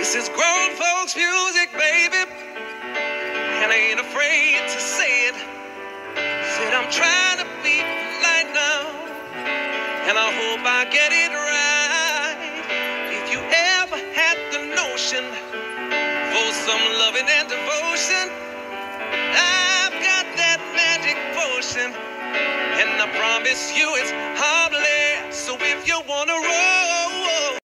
This is grown folks music, baby. And I ain't afraid to say it. Said I'm trying to be polite now. And I hope I get it right. If you ever had the notion for some loving and devotion, I've got that magic potion. And I promise you it's harmless. So if you wanna roll,